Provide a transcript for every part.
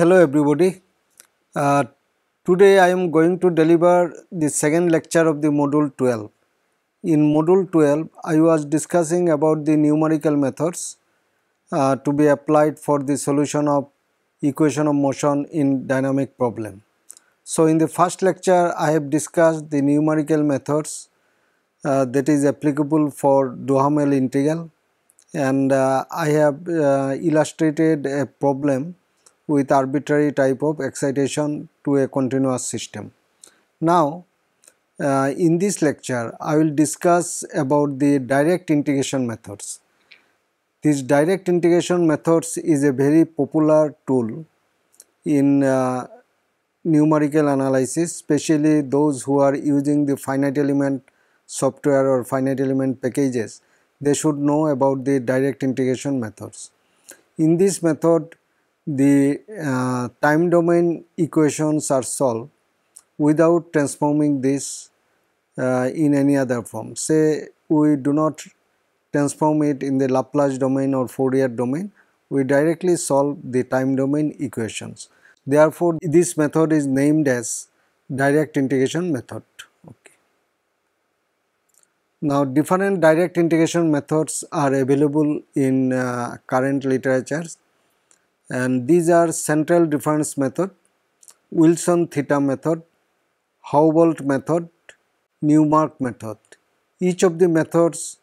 Hello everybody. Uh, today I am going to deliver the second lecture of the module 12. In module 12 I was discussing about the numerical methods uh, to be applied for the solution of equation of motion in dynamic problem. So in the first lecture I have discussed the numerical methods uh, that is applicable for Duhamel integral and uh, I have uh, illustrated a problem with arbitrary type of excitation to a continuous system. Now uh, in this lecture I will discuss about the direct integration methods. This direct integration methods is a very popular tool in uh, numerical analysis especially those who are using the finite element software or finite element packages they should know about the direct integration methods. In this method the uh, time domain equations are solved without transforming this uh, in any other form. Say we do not transform it in the Laplace domain or Fourier domain, we directly solve the time domain equations. Therefore, this method is named as direct integration method. Okay. Now, different direct integration methods are available in uh, current literatures and these are central difference method, Wilson theta method, Houbolt method, Newmark method. Each of the methods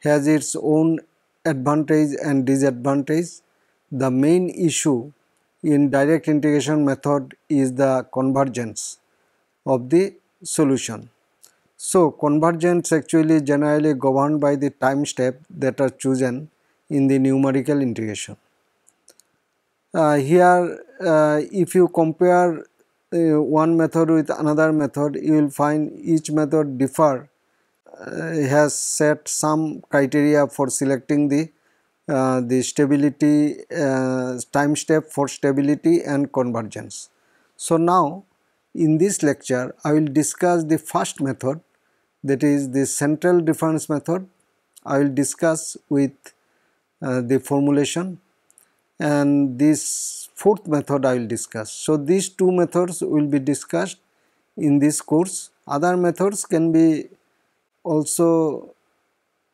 has its own advantage and disadvantage. The main issue in direct integration method is the convergence of the solution. So, convergence actually generally governed by the time step that are chosen in the numerical integration. Uh, here uh, if you compare uh, one method with another method you will find each method differ uh, has set some criteria for selecting the uh, the stability uh, time step for stability and convergence. So now in this lecture I will discuss the first method that is the central difference method. I will discuss with the formulation and this fourth method I will discuss. So, these two methods will be discussed in this course. Other methods can be also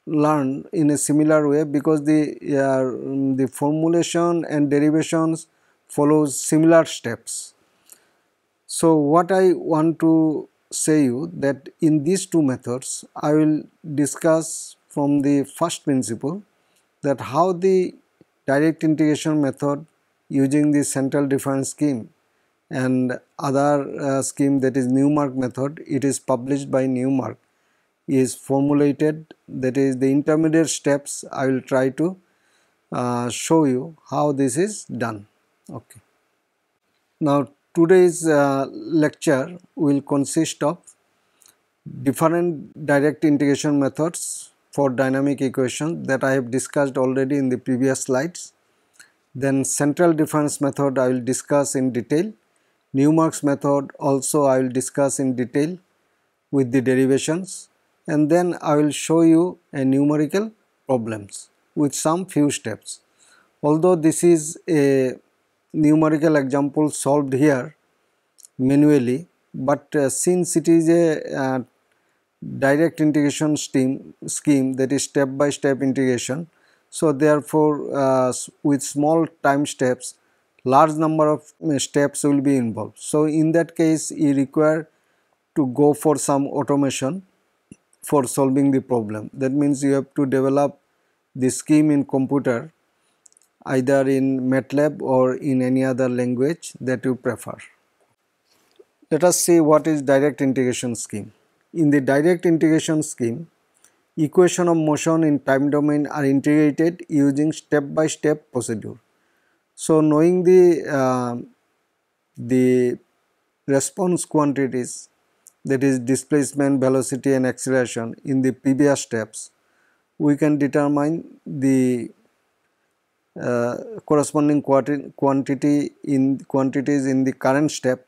learned in a similar way because the, uh, the formulation and derivations follows similar steps. So, what I want to say you that in these two methods I will discuss from the first principle that how the direct integration method using the central difference scheme and other uh, scheme that is Newmark method. It is published by Newmark. Is formulated that is the intermediate steps I will try to uh, show you how this is done. Okay. Now today's uh, lecture will consist of different direct integration methods for dynamic equation that I have discussed already in the previous slides. Then central difference method I will discuss in detail. Newmark's method also I will discuss in detail with the derivations and then I will show you a numerical problems with some few steps. Although this is a numerical example solved here manually but uh, since it is a uh, direct integration scheme, scheme that is step by step integration. So, therefore, uh, with small time steps large number of uh, steps will be involved. So, in that case you require to go for some automation for solving the problem. That means you have to develop the scheme in computer either in MATLAB or in any other language that you prefer. Let us see what is direct integration scheme. In the direct integration scheme, equation of motion in time domain are integrated using step by step procedure. So, knowing the uh, the response quantities that is displacement, velocity and acceleration in the previous steps, we can determine the uh, corresponding quantity in quantities in the current step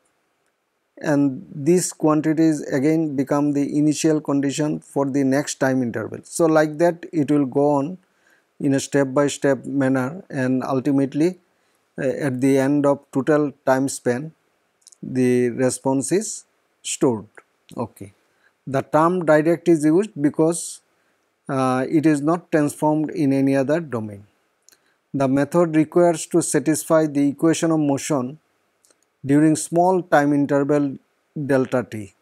and these quantities again become the initial condition for the next time interval. So, like that it will go on in a step by step manner and ultimately uh, at the end of total time span the response is stored. Okay. The term direct is used because uh, it is not transformed in any other domain. The method requires to satisfy the equation of motion during small time interval delta t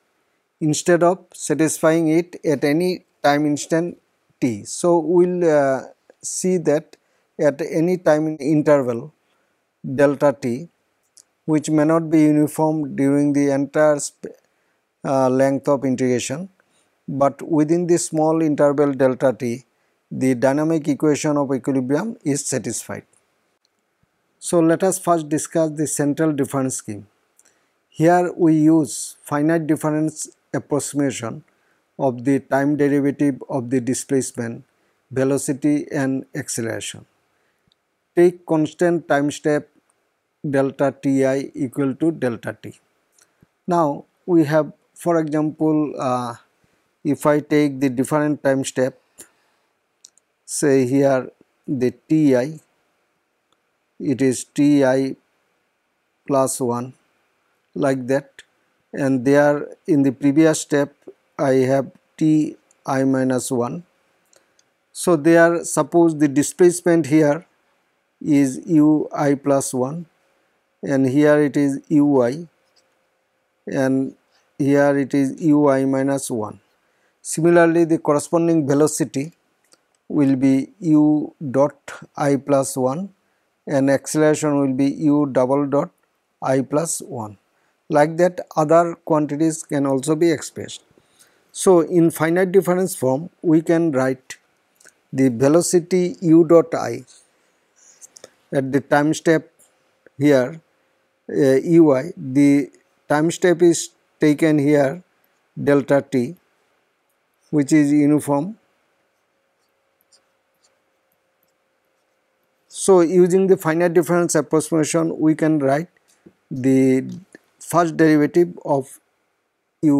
instead of satisfying it at any time instant t. So, we will uh, see that at any time interval delta t which may not be uniform during the entire uh, length of integration, but within the small interval delta t the dynamic equation of equilibrium is satisfied. So, let us first discuss the central difference scheme. Here we use finite difference approximation of the time derivative of the displacement, velocity and acceleration. Take constant time step delta ti equal to delta t. Now we have for example uh, if I take the different time step say here the ti it is ti plus 1 like that and there in the previous step I have ti minus 1. So there suppose the displacement here is ui plus 1 and here it is ui and here it is ui minus 1. Similarly the corresponding velocity will be u dot i plus 1 and acceleration will be u double dot i plus 1 like that other quantities can also be expressed. So, in finite difference form we can write the velocity u dot i at the time step here uh, ui the time step is taken here delta t which is uniform. So, using the finite difference approximation we can write the first derivative of u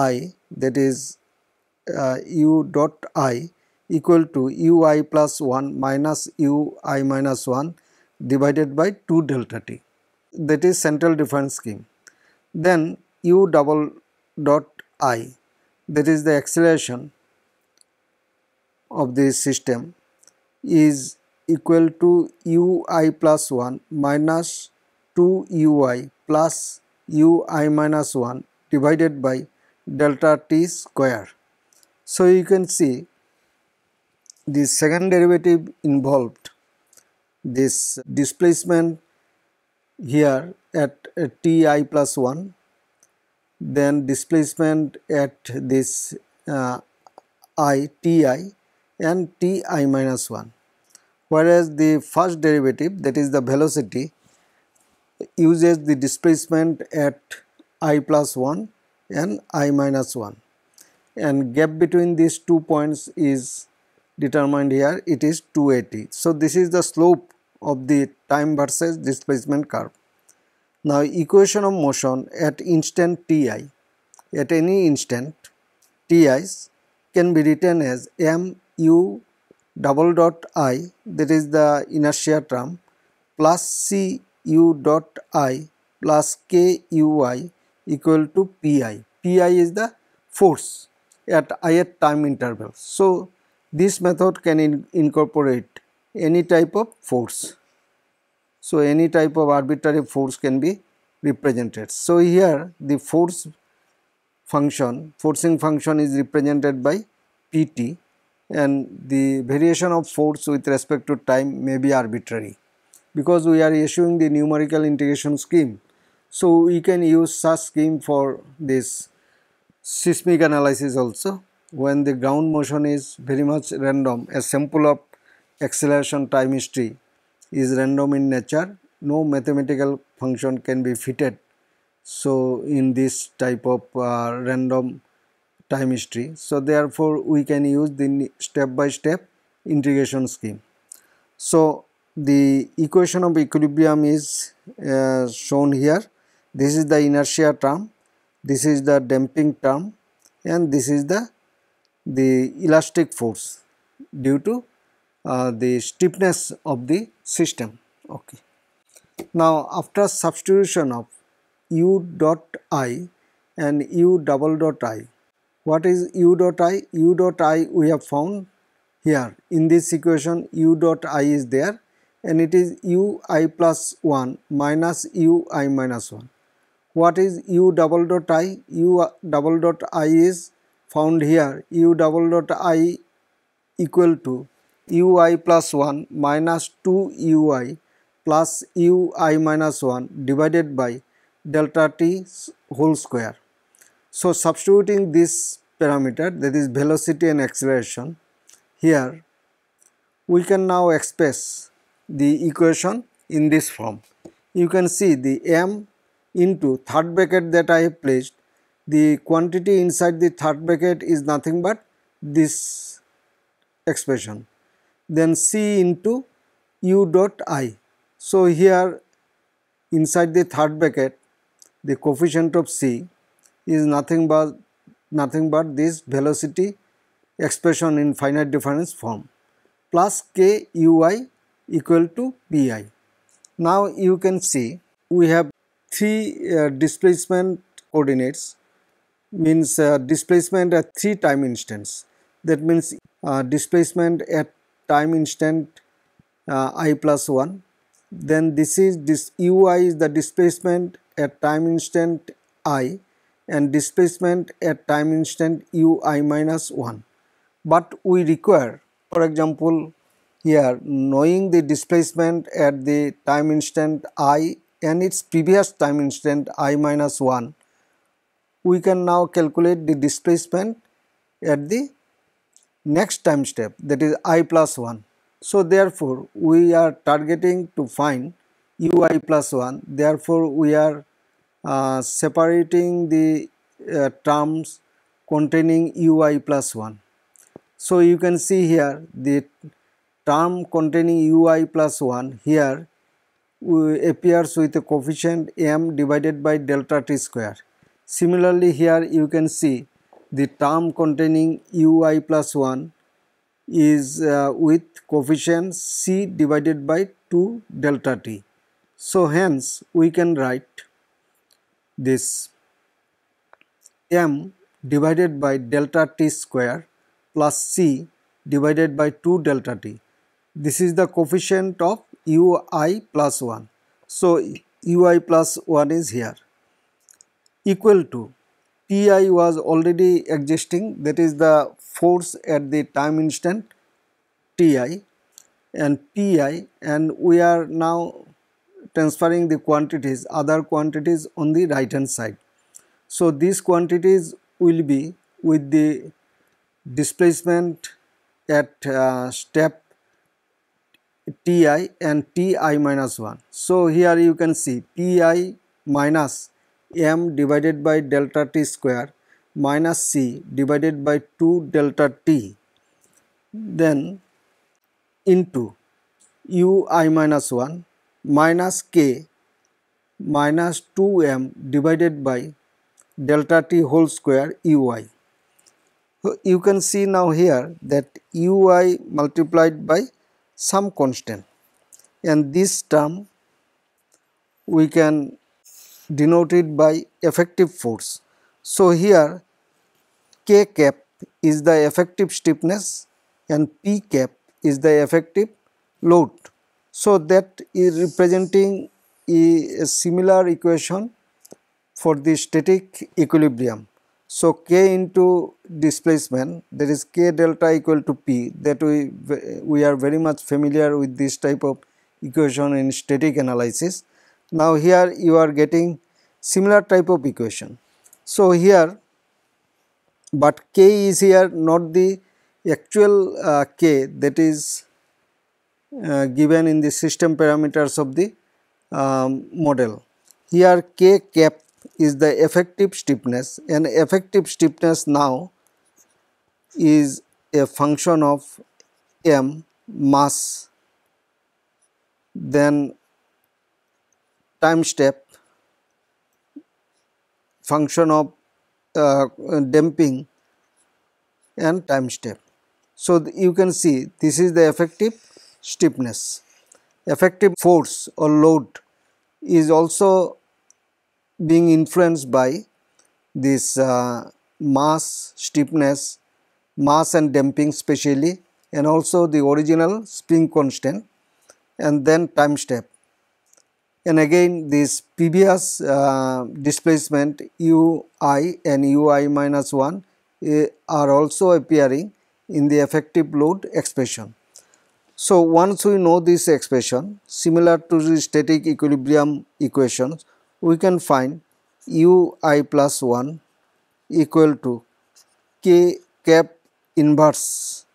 i that is uh, u dot i equal to ui plus 1 minus ui minus 1 divided by 2 delta t that is central difference scheme. Then u double dot i that is the acceleration of the system is equal to ui plus 1 minus 2 ui plus ui minus 1 divided by delta t square. So, you can see the second derivative involved this displacement here at, ti plus 1 then displacement at this uh, and ti minus 1 whereas the first derivative that is the velocity uses the displacement at i plus 1 and i minus 1 and gap between these two points is determined here it is 280. So, this is the slope of the time versus displacement curve. Now, equation of motion at instant ti at any instant ti's can be written as m u double dot i that is the inertia term plus c u dot i plus k u i equal to pi. pi is the force at ith time interval. So, this method can in incorporate any type of force. So, any type of arbitrary force can be represented. So, here the force function forcing function is represented by pt and the variation of force with respect to time may be arbitrary because we are issuing the numerical integration scheme. So, we can use such scheme for this seismic analysis also when the ground motion is very much random a sample of acceleration time history is random in nature no mathematical function can be fitted so in this type of uh, random time history so therefore we can use the step by step integration scheme so the equation of equilibrium is uh, shown here. This is the inertia term, this is the damping term and this is the, the elastic force due to uh, the stiffness of the system. Okay. Now after substitution of u dot i and u double dot i, what is u dot i? u dot i we have found here in this equation u dot i is there and it is u i plus 1 minus u i minus 1. What is u double dot i? u uh, double dot i is found here u double dot i equal to ui plus 1 minus 2 ui plus ui minus 1 divided by delta t whole square. So, substituting this parameter that is velocity and acceleration here we can now express the equation in this form. You can see the m into third bracket that I have placed. The quantity inside the third bracket is nothing but this expression. Then c into u dot i. So, here inside the third bracket the coefficient of C is nothing but nothing but this velocity expression in finite difference form plus k ui equal to pi. Now you can see we have three uh, displacement coordinates means uh, displacement at three time instants. That means uh, displacement at time instant uh, i plus 1 then this is this ui is the displacement at time instant i and displacement at time instant ui minus 1. But we require for example here knowing the displacement at the time instant i and its previous time instant i minus 1 we can now calculate the displacement at the next time step that is i plus 1 so, therefore, we are targeting to find ui plus 1 therefore, we are uh, separating the uh, terms containing ui plus 1. So, you can see here the term containing ui plus 1 here appears with a coefficient m divided by delta t square. Similarly, here you can see the term containing ui plus 1 is uh, with coefficient c divided by 2 delta t. So, hence we can write this m divided by delta t square plus c divided by 2 delta t. This is the coefficient of ui plus 1. So, ui plus 1 is here equal to ti was already existing that is the force at the time instant Ti and Pi and we are now transferring the quantities other quantities on the right hand side. So, these quantities will be with the displacement at uh, step Ti and Ti minus 1. So, here you can see Pi minus m divided by delta t square minus c divided by 2 delta t then into ui minus 1 minus k minus 2m divided by delta t whole square ui. So, you can see now here that ui multiplied by some constant and this term we can denote it by effective force. So, here k cap is the effective stiffness and p cap is the effective load. So, that is representing a similar equation for the static equilibrium. So, k into displacement that is k delta equal to p that we, we are very much familiar with this type of equation in static analysis. Now, here you are getting similar type of equation. So, here but k is here not the actual uh, k that is uh, given in the system parameters of the um, model. Here k cap is the effective stiffness and effective stiffness now is a function of m mass then time step function of uh, damping and time step. So, you can see this is the effective stiffness. Effective force or load is also being influenced by this uh, mass, stiffness, mass and damping specially and also the original spring constant and then time step. And again this previous uh, displacement ui and ui minus 1 uh, are also appearing in the effective load expression. So, once we know this expression similar to the static equilibrium equations we can find ui plus 1 equal to k cap inverse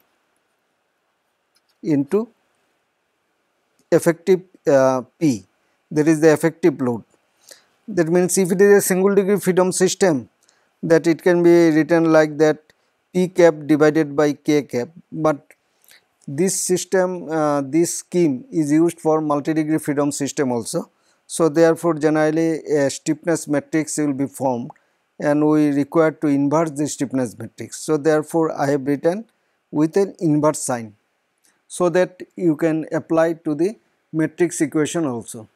into effective uh, P that is the effective load. That means if it is a single degree freedom system that it can be written like that P cap divided by K cap but this system uh, this scheme is used for multi degree freedom system also. So, therefore, generally a stiffness matrix will be formed and we require to inverse the stiffness matrix. So, therefore, I have written with an inverse sign so that you can apply to the matrix equation also.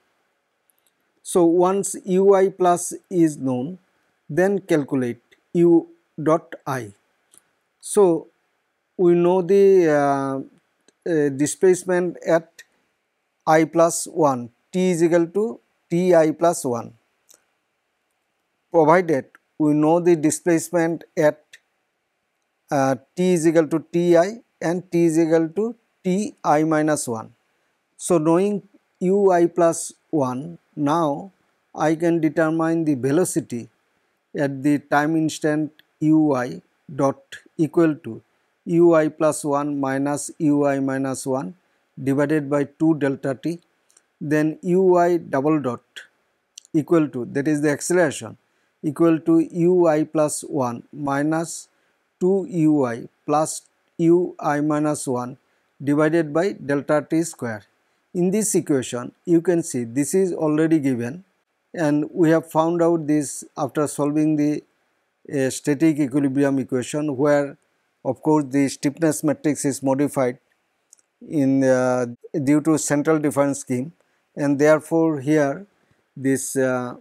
So, once ui plus is known then calculate u dot i. So, we know the uh, uh, displacement at i plus 1 t is equal to t i plus 1 provided we know the displacement at uh, t is equal to ti and t is equal to ti minus 1. So, knowing ui plus 1 now I can determine the velocity at the time instant ui dot equal to ui plus 1 minus ui minus 1 divided by 2 delta t then ui double dot equal to that is the acceleration equal to ui plus 1 minus 2 ui plus ui minus 1 divided by delta t square. In this equation you can see this is already given and we have found out this after solving the uh, static equilibrium equation where of course the stiffness matrix is modified in uh, due to central difference scheme. And therefore here this uh,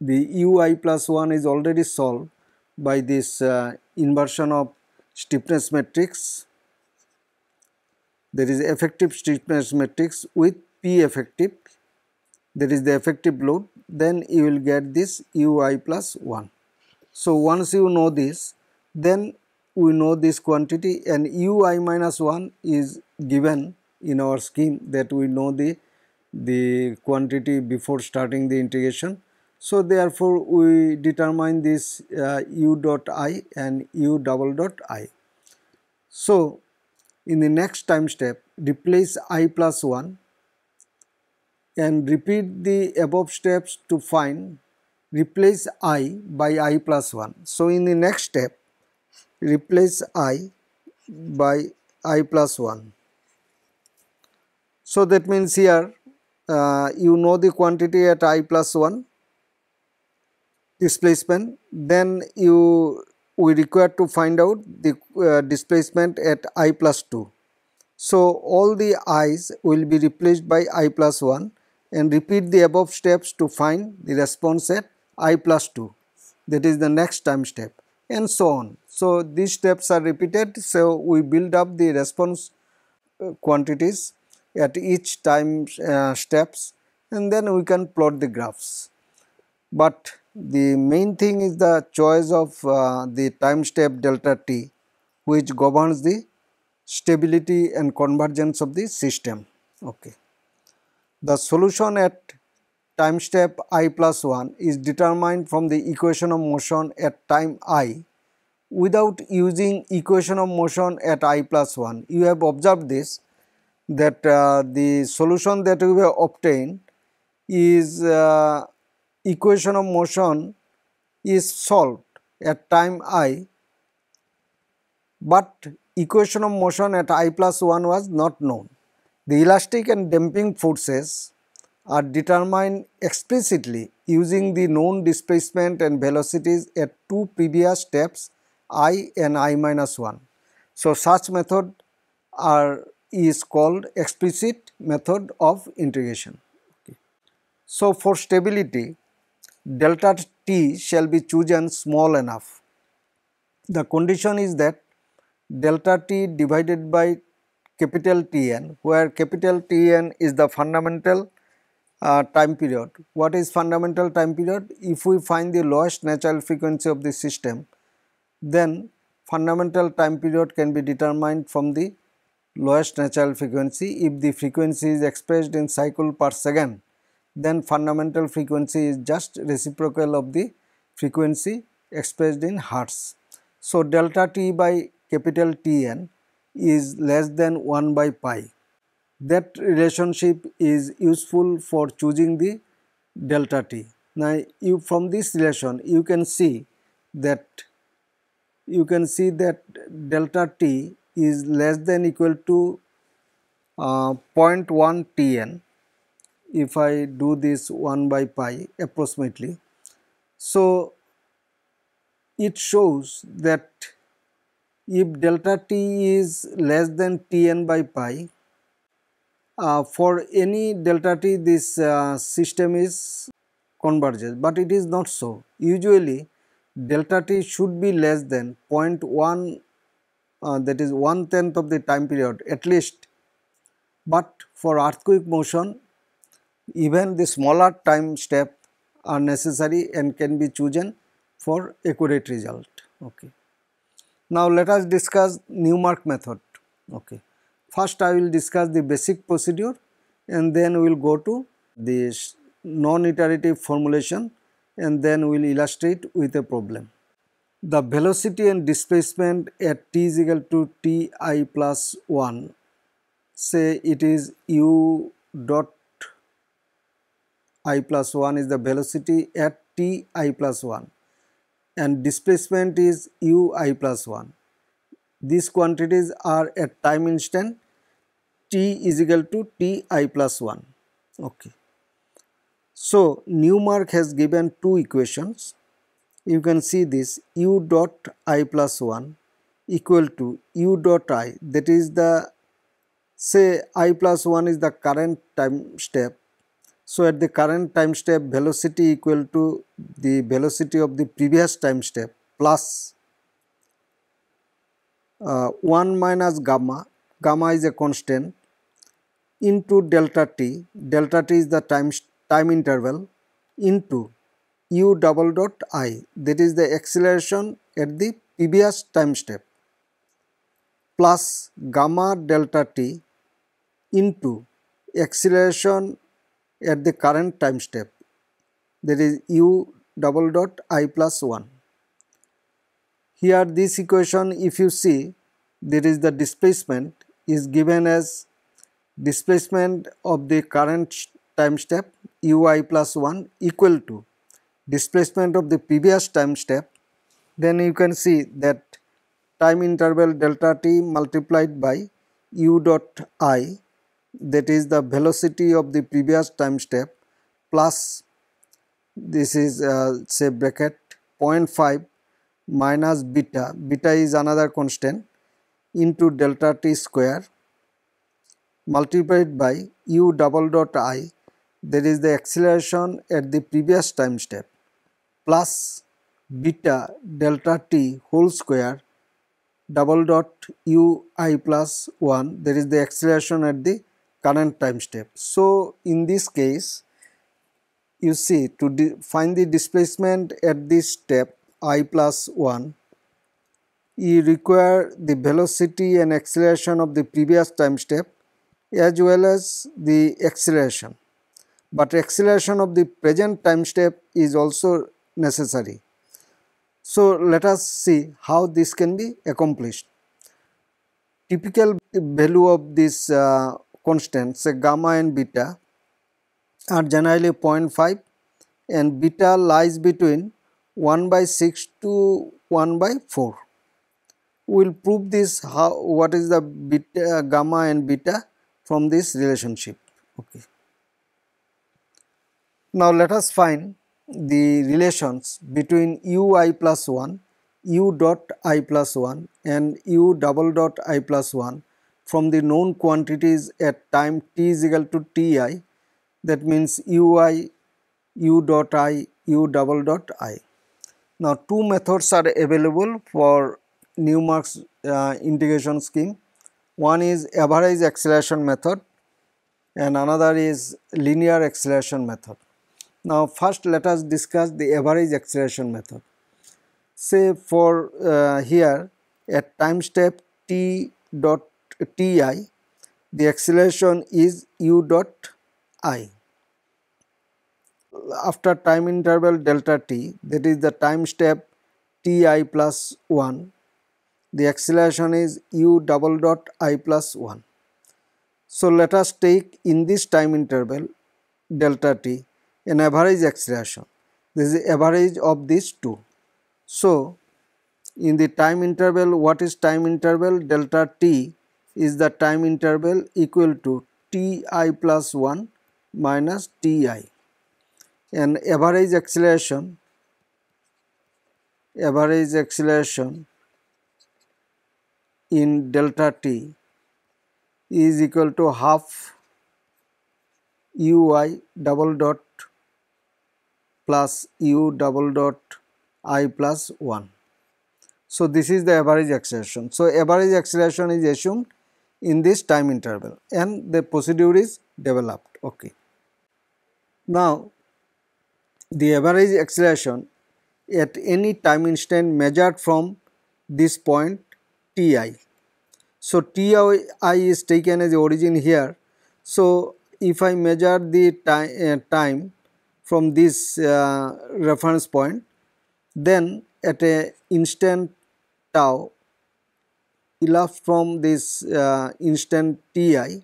the ui plus 1 is already solved by this uh, inversion of stiffness matrix. There is effective stiffness matrix with P effective. That is the effective load. Then you will get this ui plus 1. So, once you know this then we know this quantity and ui minus 1 is given in our scheme that we know the the quantity before starting the integration so, therefore, we determine this uh, u dot i and u double dot i. So, in the next time step replace i plus 1 and repeat the above steps to find replace i by i plus 1. So, in the next step replace i by i plus 1. So, that means here uh, you know the quantity at i plus 1 displacement then you we require to find out the uh, displacement at i plus 2. So, all the i's will be replaced by i plus 1 and repeat the above steps to find the response at i plus 2 that is the next time step and so on. So, these steps are repeated. So, we build up the response uh, quantities at each time uh, steps and then we can plot the graphs. But the main thing is the choice of uh, the time step delta t which governs the stability and convergence of the system. Okay. The solution at time step i plus 1 is determined from the equation of motion at time i without using equation of motion at i plus 1. You have observed this that uh, the solution that we have obtained is uh, equation of motion is solved at time i but equation of motion at i plus 1 was not known. The elastic and damping forces are determined explicitly using the known displacement and velocities at two previous steps i and i minus 1. So, such method are is called explicit method of integration. So, for stability delta t shall be chosen small enough. The condition is that delta t divided by capital T n where capital T n is the fundamental uh, time period. What is fundamental time period? If we find the lowest natural frequency of the system then fundamental time period can be determined from the lowest natural frequency. If the frequency is expressed in cycle per second then fundamental frequency is just reciprocal of the frequency expressed in hertz. So, delta t by capital T n is less than 1 by pi. That relationship is useful for choosing the delta t. Now, you from this relation you can see that you can see that delta t is less than equal to uh, 0.1 Tn if I do this 1 by pi approximately. So, it shows that if delta t is less than Tn by pi, uh, for any delta t this uh, system is converges, but it is not so. Usually delta t should be less than 0.1 uh, that is one tenth of the time period at least, but for earthquake motion even the smaller time step are necessary and can be chosen for accurate result. Okay. Now let us discuss Newmark method. Okay. First I will discuss the basic procedure and then we will go to the non-iterative formulation and then we will illustrate with a problem. The velocity and displacement at t is equal to t i plus 1 say it is u dot i plus 1 is the velocity at t i plus 1 and displacement is u i plus 1. These quantities are at time instant t is equal to t i plus 1. Okay. So, Newmark has given two equations. You can see this u dot i plus 1 equal to u dot i. That is the say i plus 1 is the current time step. So, at the current time step velocity equal to the velocity of the previous time step plus uh, 1 minus gamma, gamma is a constant into delta t, delta t is the time, time interval into u double dot i that is the acceleration at the previous time step plus gamma delta t into acceleration at the current time step that is u double dot i plus 1. Here this equation if you see there is the displacement is given as displacement of the current time step ui plus 1 equal to displacement of the previous time step then you can see that time interval delta t multiplied by u dot i that is the velocity of the previous time step plus this is uh, say bracket 0.5 minus beta, beta is another constant into delta t square multiplied by u double dot i that is the acceleration at the previous time step plus beta delta t whole square double dot u i plus 1 there is the acceleration at the current time step. So, in this case you see to find the displacement at this step i plus 1 you require the velocity and acceleration of the previous time step as well as the acceleration. But acceleration of the present time step is also necessary. So, let us see how this can be accomplished. Typical value of this uh, constants gamma and beta are generally 0.5 and beta lies between 1 by 6 to 1 by 4. We will prove this how what is the beta gamma and beta from this relationship. Okay. Now let us find the relations between ui plus 1, u dot i plus 1 and u double dot i plus 1 from the known quantities at time t is equal to ti that means ui u dot i u double dot i. Now two methods are available for Newmark's uh, integration scheme. One is average acceleration method and another is linear acceleration method. Now first let us discuss the average acceleration method. Say for uh, here at time step t dot ti the acceleration is u dot i. After time interval delta t that is the time step ti plus 1 the acceleration is u double dot i plus 1. So, let us take in this time interval delta t an average acceleration this is average of these two. So, in the time interval what is time interval? Delta t is the time interval equal to t i plus 1 minus t i. And average acceleration average acceleration in delta t is equal to half ui double dot plus u double dot i plus 1. So, this is the average acceleration. So, average acceleration is assumed in this time interval and the procedure is developed. Okay. Now, the average acceleration at any time instant measured from this point Ti. So, Ti is taken as origin here. So, if I measure the uh, time from this uh, reference point, then at a instant tau elapsed from this uh, instant Ti,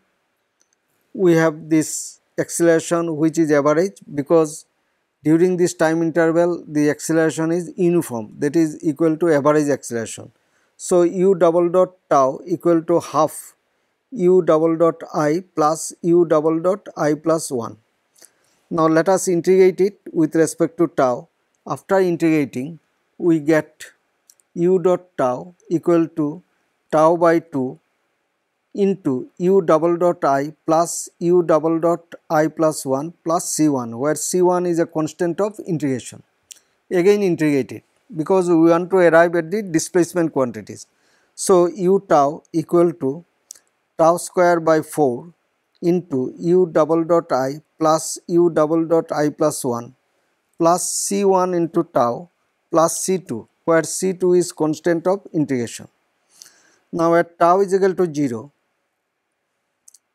we have this acceleration which is average because during this time interval the acceleration is uniform that is equal to average acceleration. So, u double dot tau equal to half u double dot i plus u double dot i plus 1. Now, let us integrate it with respect to tau. After integrating, we get u dot tau equal to tau by 2 into u double dot i plus u double dot i plus 1 plus c1 where c1 is a constant of integration. Again integrate it because we want to arrive at the displacement quantities. So, u tau equal to tau square by 4 into u double dot i plus u double dot i plus 1 plus c1 into tau plus c2 where c2 is constant of integration. Now, at tau is equal to 0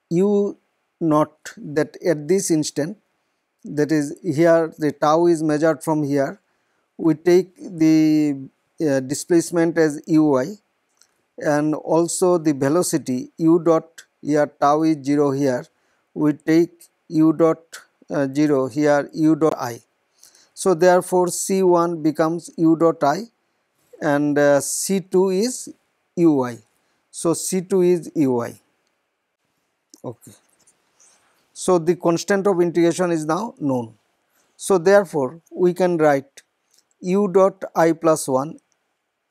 u naught that at this instant that is here the tau is measured from here we take the uh, displacement as ui and also the velocity u dot here tau is 0 here we take u dot uh, 0 here u dot i. So, therefore, C1 becomes u dot i and uh, C2 is ui. So, C2 is ui. Okay. So, the constant of integration is now known. So, therefore, we can write u dot i plus 1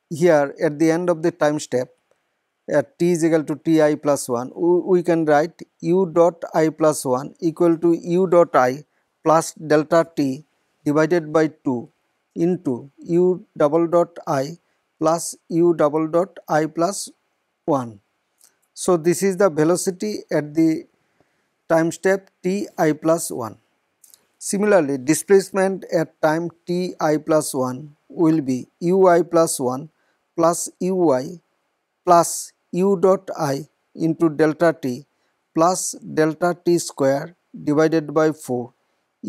here at the end of the time step at t is equal to ti plus 1 we can write u dot i plus 1 equal to u dot i plus delta t divided by 2 into u double dot i plus u double dot i plus 1. So, this is the velocity at the time step t i plus 1. Similarly, displacement at time t i plus 1 will be ui plus 1 plus ui plus u dot i into delta t plus delta t square divided by 4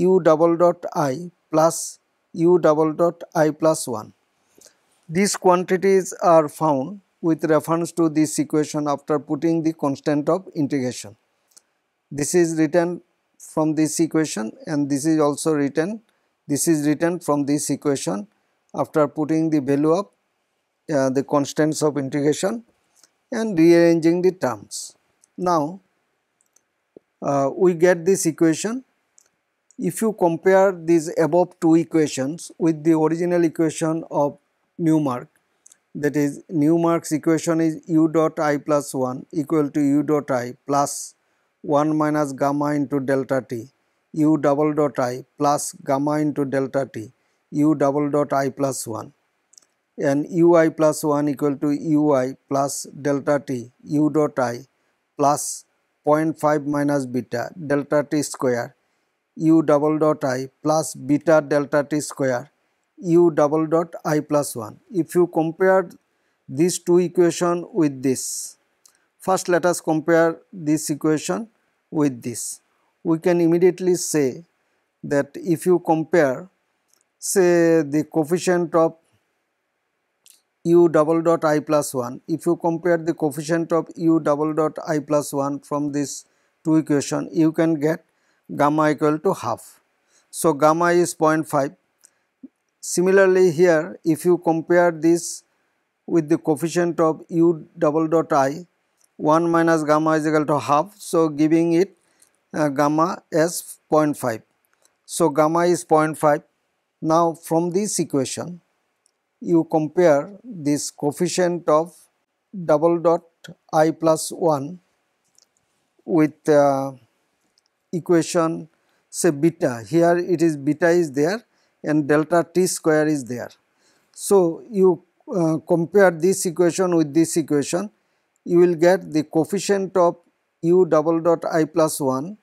u double dot i plus u double dot i plus 1. These quantities are found with reference to this equation after putting the constant of integration. This is written from this equation and this is also written this is written from this equation after putting the value of uh, the constants of integration and rearranging the terms. Now, uh, we get this equation. If you compare these above two equations with the original equation of Newmark that is Newmark's equation is u dot i plus 1 equal to u dot i plus 1 minus gamma into delta t u double dot i plus gamma into delta t u double dot i plus 1 and ui plus 1 equal to ui plus delta t u dot i plus 0.5 minus beta delta t square u double dot i plus beta delta t square u double dot i plus 1. If you compare these two equation with this, first let us compare this equation with this. We can immediately say that if you compare say the coefficient of u double dot i plus 1, if you compare the coefficient of u double dot i plus 1 from this two equation, you can get gamma equal to half. So, gamma is 0.5. Similarly, here if you compare this with the coefficient of u double dot i 1 minus gamma is equal to half. So, giving it uh, gamma as 0.5. So, gamma is 0.5. Now, from this equation you compare this coefficient of double dot i plus 1 with uh, equation say beta here it is beta is there and delta t square is there. So, you uh, compare this equation with this equation you will get the coefficient of u double dot i plus 1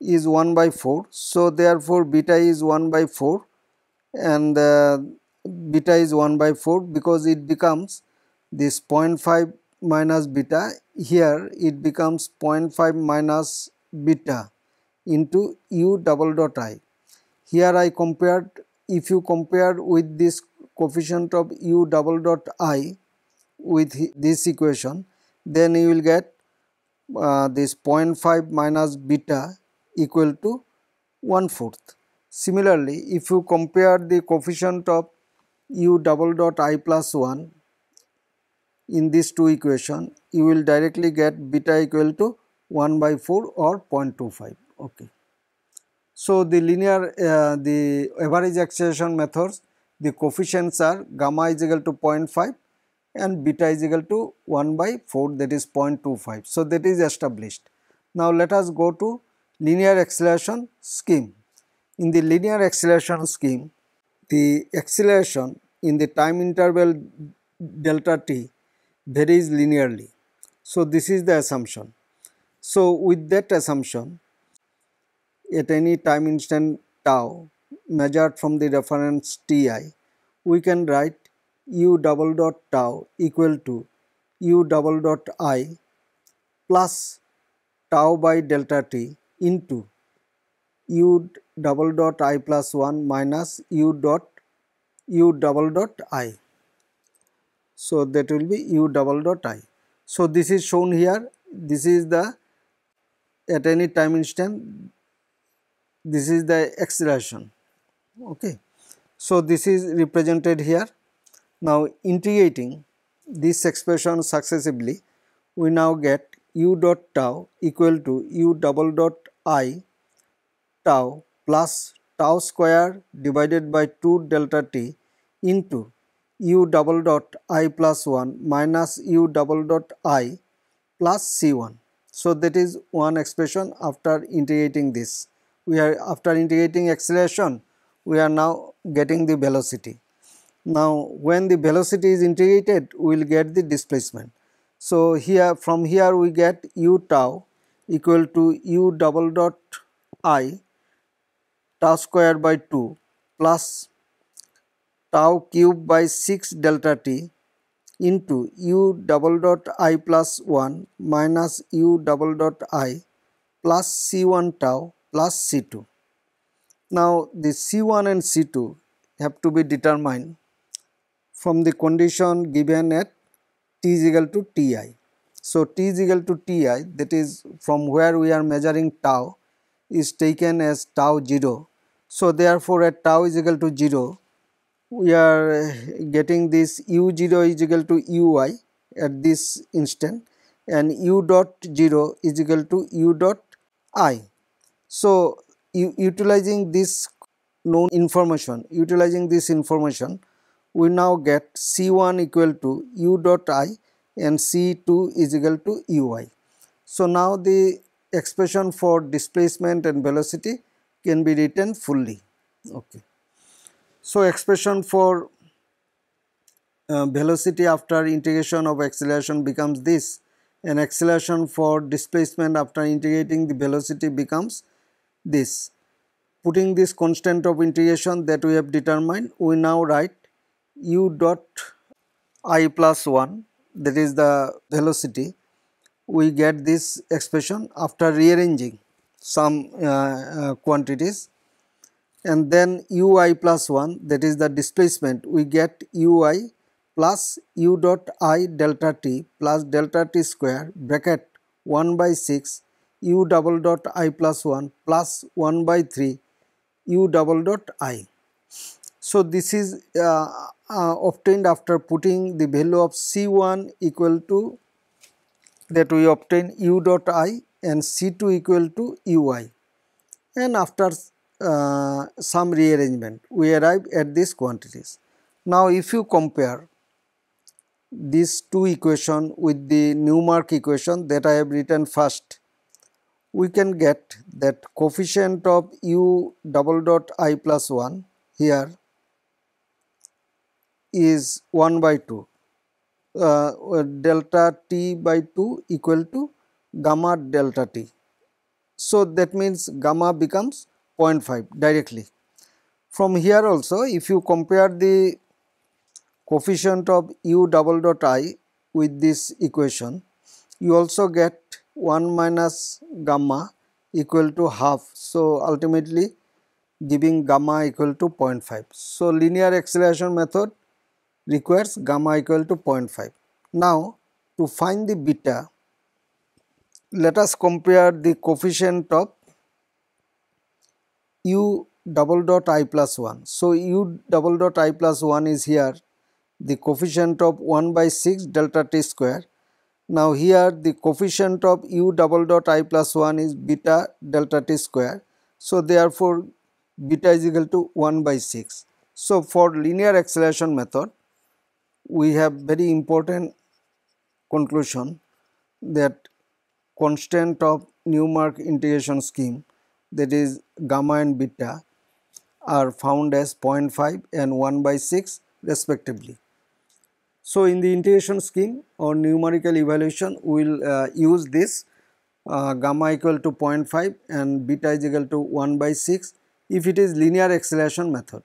is 1 by 4. So, therefore, beta is 1 by 4 and uh, beta is 1 by 4 because it becomes this 0.5 minus beta here it becomes 0.5 minus beta into u double dot i. Here I compared if you compare with this coefficient of u double dot i with this equation then you will get uh, this 0.5 minus beta equal to 1 fourth. Similarly, if you compare the coefficient of u double dot i plus 1 in these two equation, you will directly get beta equal to 1 by 4 or 0.25 okay. So, the linear uh, the average acceleration methods the coefficients are gamma is equal to 0.5 and beta is equal to 1 by 4 that is 0.25. So, that is established. Now, let us go to linear acceleration scheme. In the linear acceleration scheme the acceleration in the time interval delta t varies linearly. So, this is the assumption. So, with that assumption at any time instant tau measured from the reference Ti, we can write u double dot tau equal to u double dot i plus tau by delta t into u double dot i plus 1 minus u dot u double dot i. So, that will be u double dot i. So, this is shown here this is the at any time instant this is the acceleration okay so this is represented here now integrating this expression successively we now get u dot tau equal to u double dot i tau plus tau square divided by 2 delta t into u double dot i plus 1 minus u double dot i plus c1 so, that is one expression after integrating this. We are after integrating acceleration, we are now getting the velocity. Now, when the velocity is integrated, we will get the displacement. So, here from here we get u tau equal to u double dot i tau square by 2 plus tau cube by 6 delta t into u double dot i plus 1 minus u double dot i plus c1 tau plus c2. Now, the c1 and c2 have to be determined from the condition given at t is equal to ti. So, t is equal to ti that is from where we are measuring tau is taken as tau 0. So, therefore, at tau is equal to 0 we are getting this u0 is equal to ui at this instant and u dot 0 is equal to u dot i. So, utilizing this known information, utilizing this information, we now get C1 equal to u dot i and C2 is equal to ui. So, now the expression for displacement and velocity can be written fully. Okay. So, expression for uh, velocity after integration of acceleration becomes this and acceleration for displacement after integrating the velocity becomes this. Putting this constant of integration that we have determined, we now write u dot i plus 1 that is the velocity. We get this expression after rearranging some uh, uh, quantities and then ui plus 1 that is the displacement we get ui plus u dot i delta t plus delta t square bracket 1 by 6 u double dot i plus 1 plus 1 by 3 u double dot i. So, this is uh, uh, obtained after putting the value of C1 equal to that we obtain u dot i and C2 equal to ui and after uh, some rearrangement we arrive at these quantities. Now, if you compare these two equation with the Newmark equation that I have written first, we can get that coefficient of u double dot i plus 1 here is 1 by 2 uh, delta t by 2 equal to gamma delta t. So, that means gamma becomes 0.5 directly. From here also if you compare the coefficient of u double dot i with this equation you also get 1 minus gamma equal to half. So, ultimately giving gamma equal to 0.5. So, linear acceleration method requires gamma equal to 0.5. Now, to find the beta let us compare the coefficient of u double dot i plus 1. So, u double dot i plus 1 is here the coefficient of 1 by 6 delta t square. Now here the coefficient of u double dot i plus 1 is beta delta t square. So therefore beta is equal to 1 by 6. So for linear acceleration method we have very important conclusion that constant of Newmark integration scheme that is gamma and beta are found as 0.5 and 1 by 6 respectively. So, in the integration scheme or numerical evaluation we will uh, use this uh, gamma equal to 0.5 and beta is equal to 1 by 6 if it is linear acceleration method.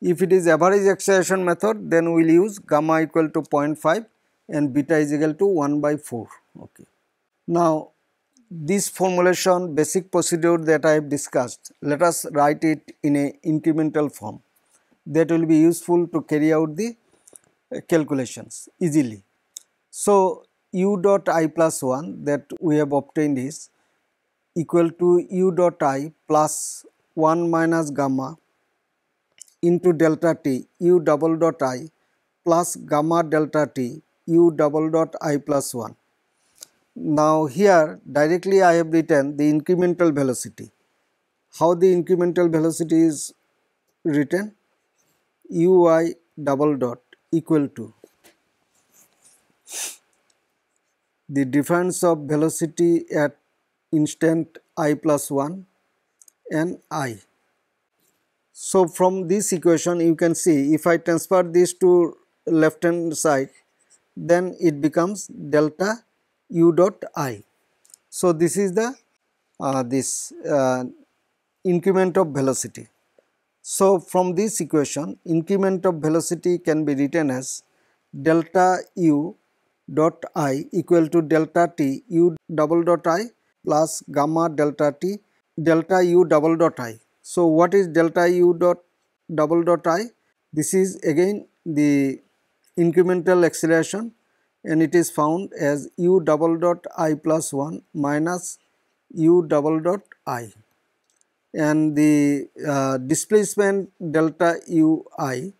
If it is average acceleration method then we will use gamma equal to 0.5 and beta is equal to 1 by 4. Okay. Now this formulation basic procedure that I have discussed let us write it in a incremental form that will be useful to carry out the uh, calculations easily. So, u dot i plus 1 that we have obtained is equal to u dot i plus 1 minus gamma into delta t u double dot i plus gamma delta t u double dot i plus 1. Now here directly I have written the incremental velocity. How the incremental velocity is written? ui double dot equal to the difference of velocity at instant i plus 1 and i. So, from this equation you can see if I transfer this to left hand side then it becomes delta u dot i. So, this is the uh, this uh, increment of velocity. So, from this equation increment of velocity can be written as delta u dot i equal to delta t u double dot i plus gamma delta t delta u double dot i. So, what is delta u dot double dot i? This is again the incremental acceleration and it is found as u double dot i plus 1 minus u double dot i and the uh, displacement delta ui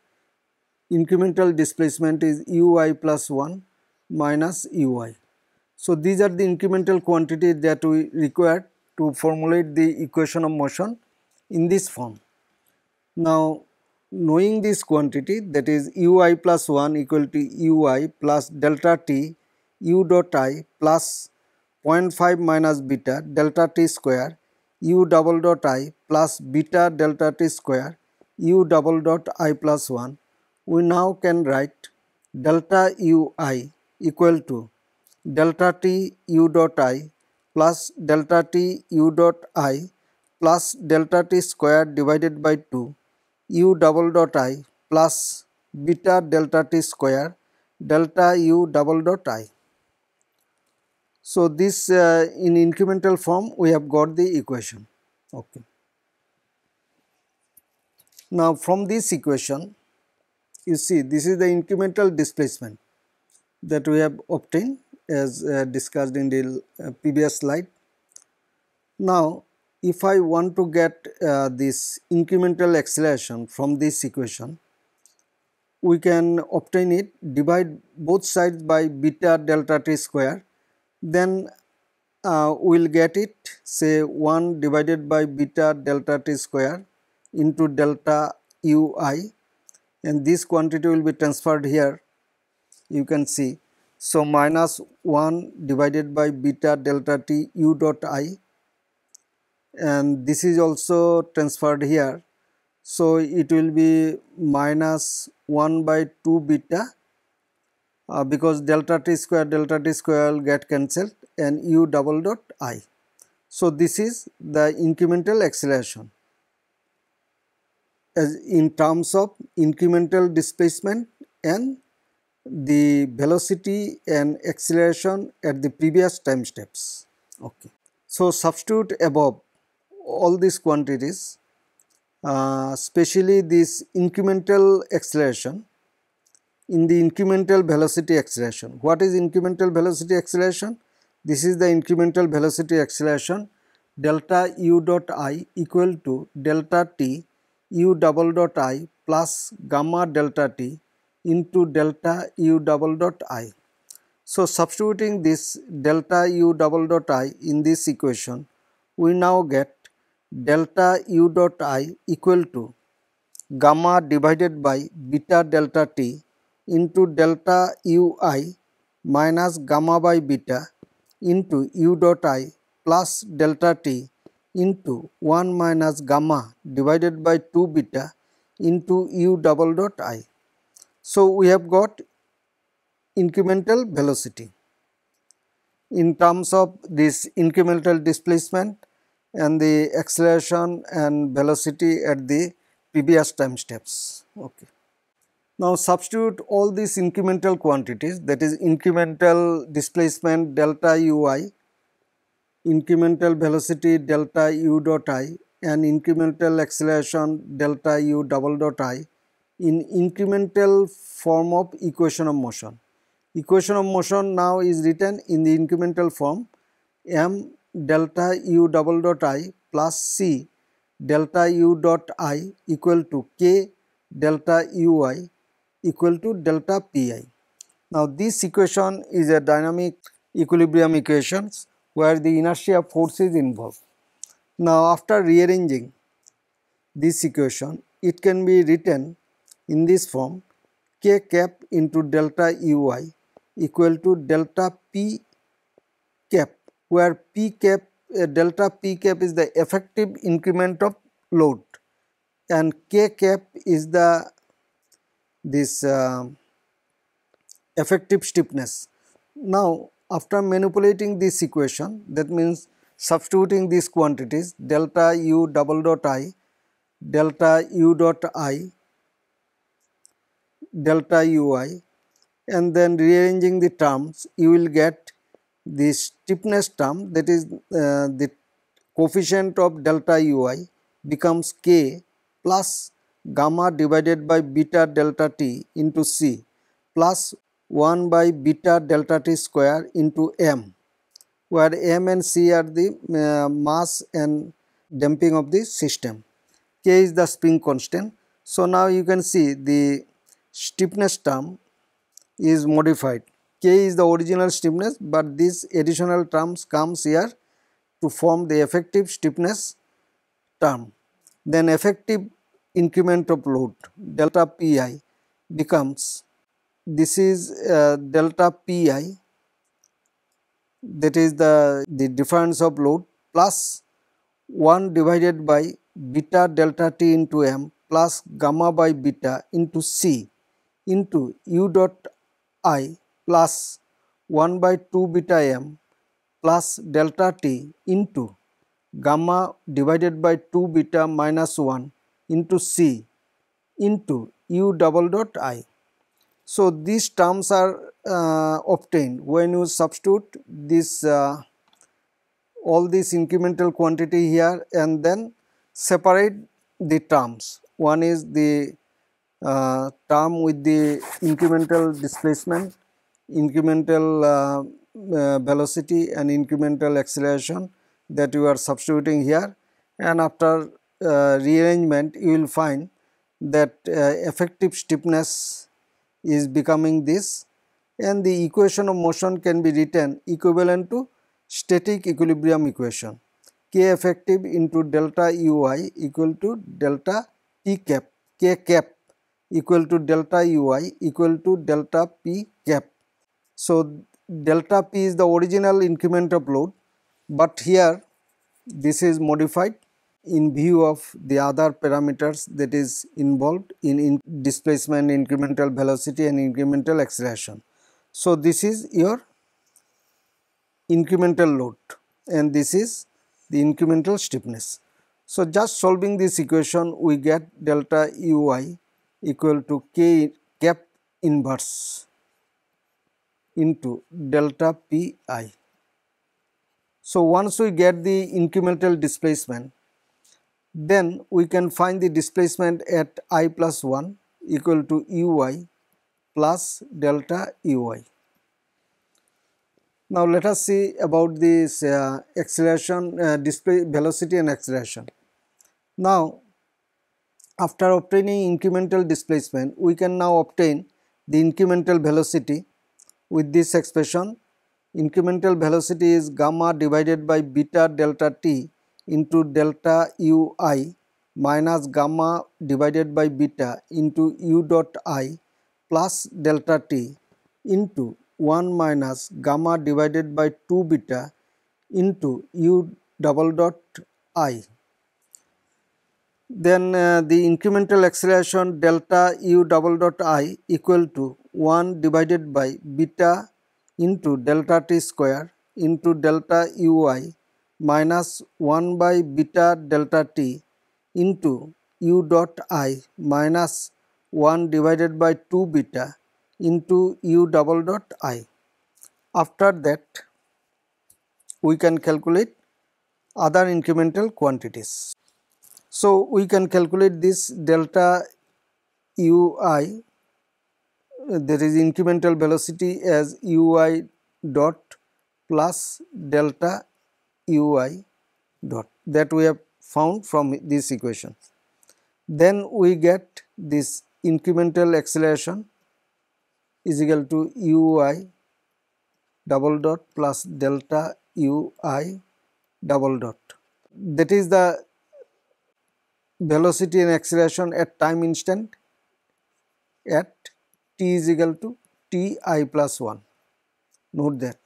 incremental displacement is ui plus 1 minus ui. So, these are the incremental quantities that we require to formulate the equation of motion in this form. Now, knowing this quantity that is ui plus 1 equal to ui plus delta t u dot i plus 0.5 minus beta delta t square u double dot i plus beta delta t square u double dot i plus 1 we now can write delta u i equal to delta t u dot i plus delta t u dot i plus delta t square divided by 2 u double dot i plus beta delta t square delta u double dot i. So, this uh, in incremental form we have got the equation. Okay. Now, from this equation you see this is the incremental displacement that we have obtained as uh, discussed in the uh, previous slide. Now, if I want to get uh, this incremental acceleration from this equation, we can obtain it divide both sides by beta delta t square then uh, we will get it say 1 divided by beta delta t square into delta ui and this quantity will be transferred here you can see. So, minus 1 divided by beta delta t u dot i and this is also transferred here. So, it will be minus 1 by 2 beta uh, because delta t square delta t square will get cancelled and u double dot i. So, this is the incremental acceleration as in terms of incremental displacement and the velocity and acceleration at the previous time steps. Okay. So, substitute above all these quantities uh, especially this incremental acceleration in the incremental velocity acceleration. What is incremental velocity acceleration? This is the incremental velocity acceleration delta u dot i equal to delta t u double dot i plus gamma delta t into delta u double dot i. So, substituting this delta u double dot i in this equation, we now get delta u dot i equal to gamma divided by beta delta t into delta u i minus gamma by beta into u dot i plus delta t into 1 minus gamma divided by 2 beta into u double dot i. So, we have got incremental velocity in terms of this incremental displacement and the acceleration and velocity at the previous time steps. Okay. Now, substitute all these incremental quantities that is incremental displacement delta ui, incremental velocity delta u dot i and incremental acceleration delta u double dot i in incremental form of equation of motion. Equation of motion now is written in the incremental form m delta u double dot i plus c delta u dot i equal to k delta ui equal to delta pi. Now this equation is a dynamic equilibrium equations where the inertia force is involved. Now after rearranging this equation it can be written in this form k cap into delta ui equal to delta p cap where p cap uh, delta p cap is the effective increment of load and k cap is the this uh, effective stiffness. Now after manipulating this equation that means substituting these quantities delta u double dot i delta u dot i delta ui and then rearranging the terms you will get the stiffness term that is uh, the coefficient of delta ui becomes k plus gamma divided by beta delta t into c plus 1 by beta delta t square into m where m and c are the uh, mass and damping of the system. k is the spring constant. So, now you can see the stiffness term is modified. K is the original stiffness, but these additional terms comes here to form the effective stiffness term. Then effective increment of load delta pi becomes this is uh, delta pi that is the, the difference of load plus 1 divided by beta delta t into m plus gamma by beta into c into u dot i plus 1 by 2 beta m plus delta t into gamma divided by 2 beta minus 1 into c into u double dot i. So, these terms are uh, obtained when you substitute this uh, all this incremental quantity here and then separate the terms. One is the uh, term with the incremental displacement, incremental uh, uh, velocity and incremental acceleration that you are substituting here. And after uh, rearrangement you will find that effective stiffness is becoming this. And the equation of motion can be written equivalent to static equilibrium equation. K effective into delta ui equal to delta p cap k cap equal to delta ui equal to delta p cap. So, delta p is the original increment of load, but here this is modified in view of the other parameters that is involved in, in displacement, incremental velocity and incremental acceleration. So, this is your incremental load and this is the incremental stiffness. So, just solving this equation we get delta ui equal to k cap inverse into delta pi. So, once we get the incremental displacement then we can find the displacement at i plus 1 equal to ui plus delta ui. Now let us see about this uh, acceleration, uh, display velocity and acceleration. Now after obtaining incremental displacement, we can now obtain the incremental velocity with this expression. Incremental velocity is gamma divided by beta delta t into delta ui minus gamma divided by beta into u dot i plus delta t into 1 minus gamma divided by 2 beta into u double dot i. Then uh, the incremental acceleration delta u double dot i equal to 1 divided by beta into delta t square into delta ui minus 1 by beta delta t into u dot i minus 1 divided by 2 beta into u double dot i. After that we can calculate other incremental quantities. So, we can calculate this delta ui there is incremental velocity as ui dot plus delta ui dot that we have found from this equation. Then we get this incremental acceleration is equal to ui double dot plus delta ui double dot. That is the velocity and acceleration at time instant at t is equal to t i plus 1. Note that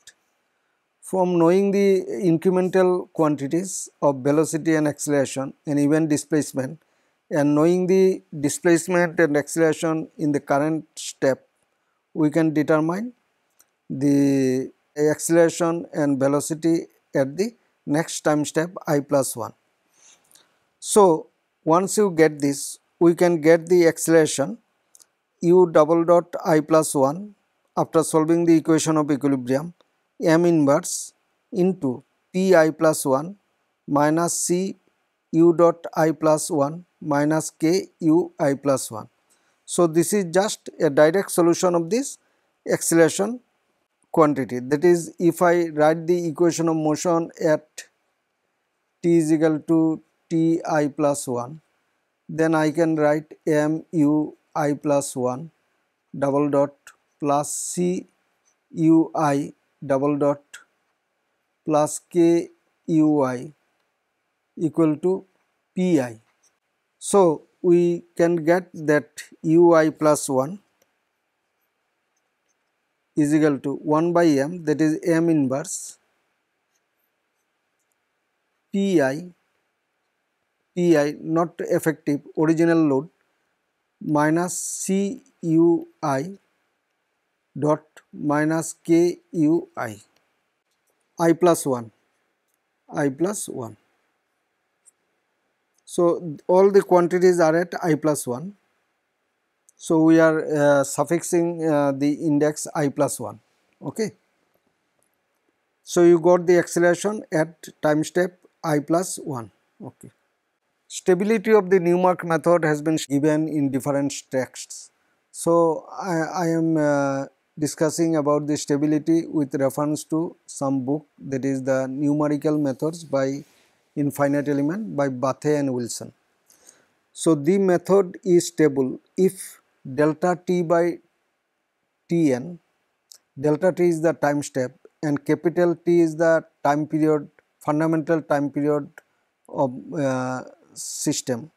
from knowing the incremental quantities of velocity and acceleration and even displacement and knowing the displacement and acceleration in the current step, we can determine the acceleration and velocity at the next time step i plus 1. So, once you get this, we can get the acceleration u double dot i plus 1 after solving the equation of equilibrium m inverse into p i plus 1 minus c u dot i plus 1 minus k u i plus 1. So, this is just a direct solution of this acceleration quantity that is if I write the equation of motion at t is equal to t i plus 1 then I can write m u i plus 1 double dot plus c u i double dot plus k u i equal to pi. So, we can get that ui plus 1 is equal to 1 by m that is m inverse pi pi not effective original load minus cui dot minus kui i plus 1 i plus 1. So, all the quantities are at i plus 1. So, we are uh, suffixing uh, the index i plus 1. Okay. So, you got the acceleration at time step i plus 1. Okay. Stability of the Newmark method has been given in different texts. So, I, I am uh, discussing about the stability with reference to some book that is the numerical methods by infinite element by Bathe and Wilson. So, the method is stable if delta t by Tn, delta t is the time step and capital T is the time period fundamental time period of uh, system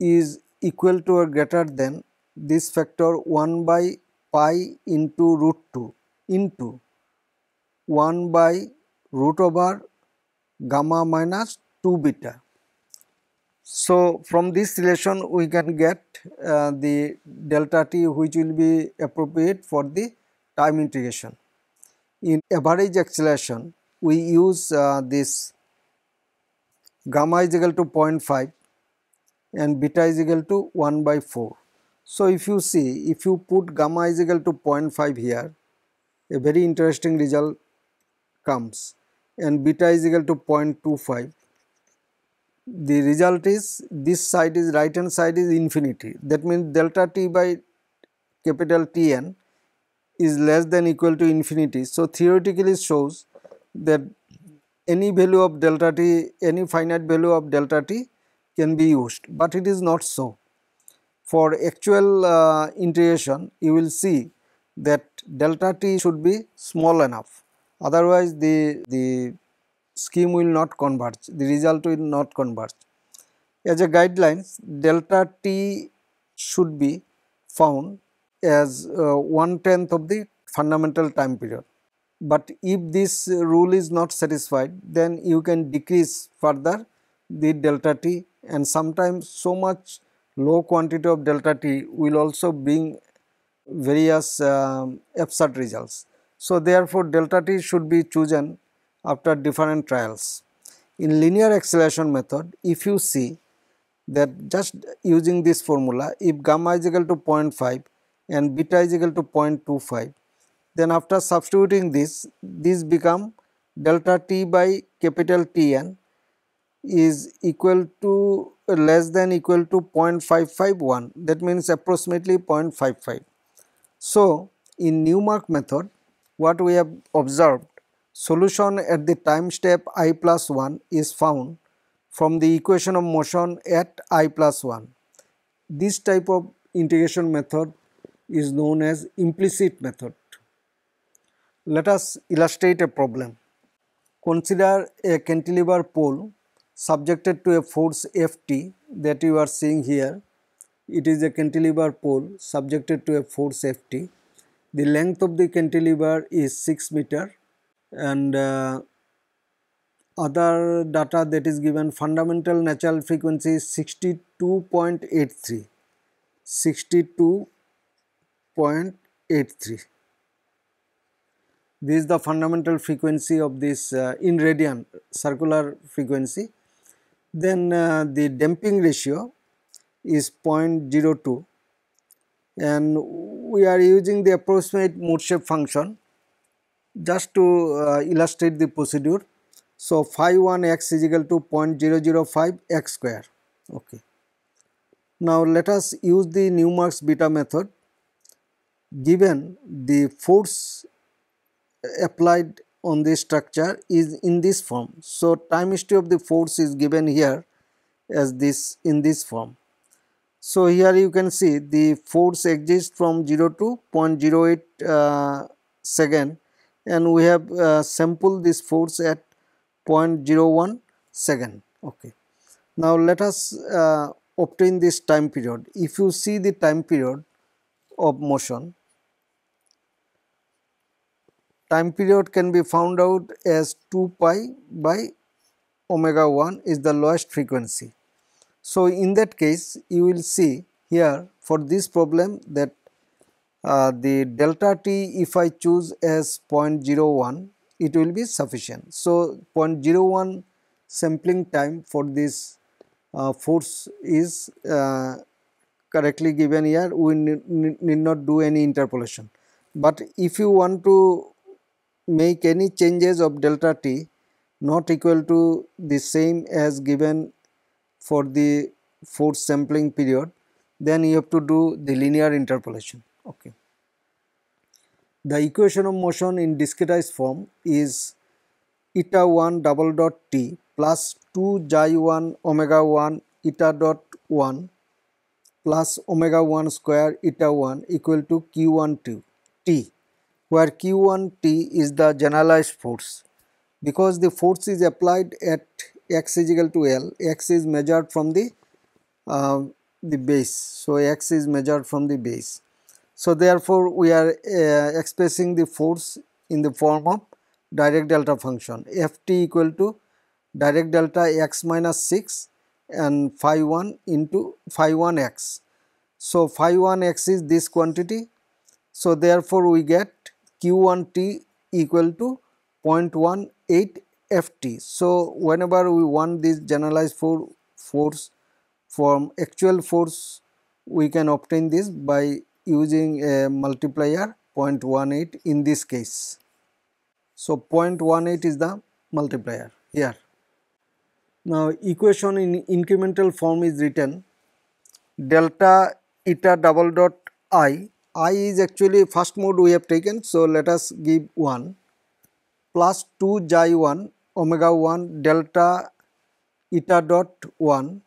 is equal to or greater than this factor 1 by pi into root 2 into 1 by root over gamma minus 2 beta. So, from this relation we can get uh, the delta t which will be appropriate for the time integration. In average acceleration we use uh, this gamma is equal to 0.5 and beta is equal to 1 by 4. So, if you see if you put gamma is equal to 0.5 here a very interesting result comes and beta is equal to 0.25 the result is this side is right hand side is infinity that means delta t by capital Tn is less than equal to infinity. So, theoretically shows that any value of delta t any finite value of delta t can be used, but it is not so. For actual uh, integration you will see that delta t should be small enough. Otherwise the the scheme will not converge the result will not converge. As a guidelines delta t should be found as uh, one tenth of the fundamental time period but if this rule is not satisfied then you can decrease further the delta t and sometimes so much low quantity of delta t will also bring various um, absurd results. So, therefore, delta t should be chosen after different trials. In linear acceleration method, if you see that just using this formula, if gamma is equal to 0.5 and beta is equal to 0.25, then after substituting this, this become delta t by capital T n is equal to less than equal to 0.551 that means approximately 0.55. So, in Newmark method what we have observed solution at the time step i plus 1 is found from the equation of motion at i plus 1. This type of integration method is known as implicit method. Let us illustrate a problem. Consider a cantilever pole subjected to a force Ft that you are seeing here. It is a cantilever pole subjected to a force Ft. The length of the cantilever is 6 meter and uh, other data that is given fundamental natural frequency is 62.83 62.83 this is the fundamental frequency of this uh, in radian circular frequency then uh, the damping ratio is 0.02 and we are using the approximate mode shape function just to uh, illustrate the procedure. So, phi 1 x is equal to 0.005 x square. Okay. Now, let us use the Newmark's beta method given the force applied on this structure is in this form. So, time history of the force is given here as this in this form. So, here you can see the force exists from 0 to 0.08 uh, second and we have uh, sampled this force at 0.01 second. Okay. Now, let us uh, obtain this time period. If you see the time period of motion time period can be found out as 2 pi by omega 1 is the lowest frequency. So, in that case you will see here for this problem that uh, the delta t if I choose as 0.01 it will be sufficient. So, 0.01 sampling time for this uh, force is uh, correctly given here we need not do any interpolation. But if you want to make any changes of delta t not equal to the same as given for the force sampling period then you have to do the linear interpolation. Okay. The equation of motion in discretized form is eta 1 double dot t plus 2 xi 1 omega 1 eta dot 1 plus omega 1 square eta 1 equal to q1 2 t where q1 t is the generalized force because the force is applied at x is equal to L, x is measured from the uh, the base. So, x is measured from the base. So, therefore, we are uh, expressing the force in the form of Dirac delta function f t equal to Dirac delta x minus 6 and phi 1 into phi 1 x. So, phi 1 x is this quantity. So, therefore, we get q 1 t equal to 0.18 ft. So, whenever we want this generalized for force from actual force we can obtain this by using a multiplier 0.18 in this case. So, 0.18 is the multiplier here. Now, equation in incremental form is written delta eta double dot i, i is actually first mode we have taken. So, let us give 1 plus 2 xi 1 omega 1 delta eta dot 1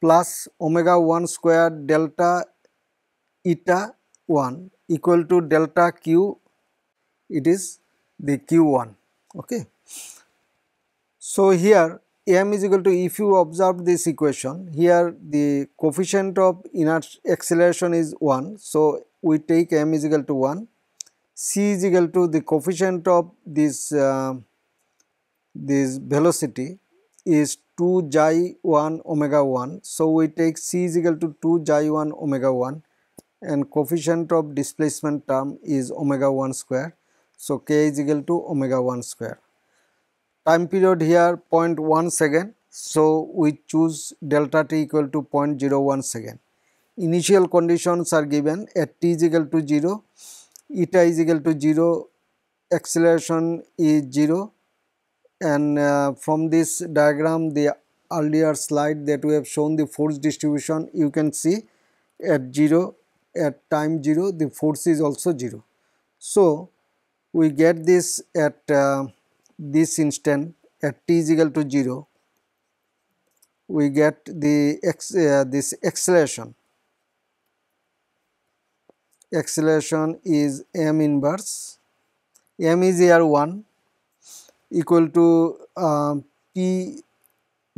plus omega 1 square delta eta 1 equal to delta q. It is the q1 okay. So here m is equal to if you observe this equation here the coefficient of inert acceleration is 1 so we take m is equal to 1 c is equal to the coefficient of this uh, this velocity is 2 xi 1 omega 1. So, we take c is equal to 2 xi 1 omega 1 and coefficient of displacement term is omega 1 square. So, k is equal to omega 1 square. Time period here 0.1 second. So, we choose delta t equal to 0.01 second. Initial conditions are given at t is equal to 0 eta is equal to 0 acceleration is 0 and uh, from this diagram the earlier slide that we have shown the force distribution you can see at 0 at time 0 the force is also 0. So, we get this at uh, this instant at t is equal to 0 we get the x, uh, this acceleration. Acceleration is m inverse. M is here 1 equal to uh, p